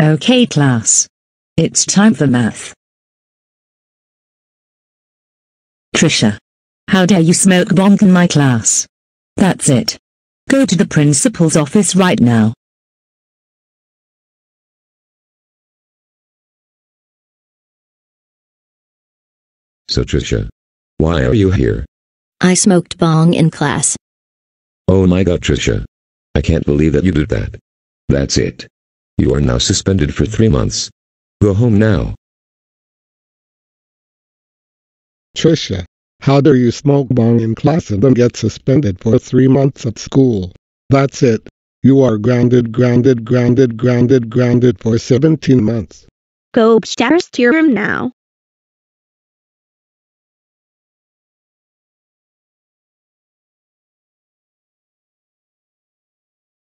Okay class. It's time for math. Trisha. How dare you smoke bong in my class? That's it. Go to the principal's office right now. So Trisha. Why are you here? I smoked bong in class. Oh my god Trisha. I can't believe that you did that. That's it. You are now suspended for three months. Go home now. Trisha, how dare you smoke bong in class and then get suspended for three months at school? That's it. You are grounded, grounded, grounded, grounded, grounded for 17 months. Go upstairs to your room now.